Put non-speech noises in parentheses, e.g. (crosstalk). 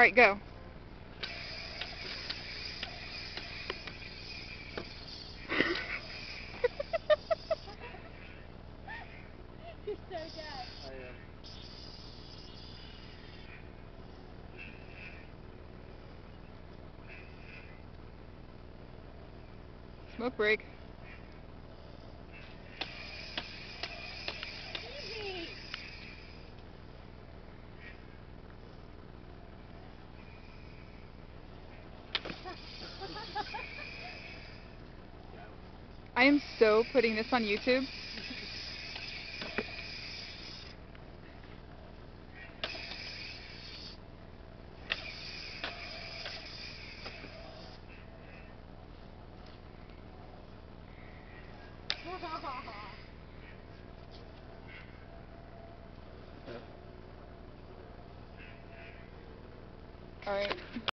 Alright, go. You're so good. I am. Smoke break. I am so putting this on YouTube. (laughs) Alright.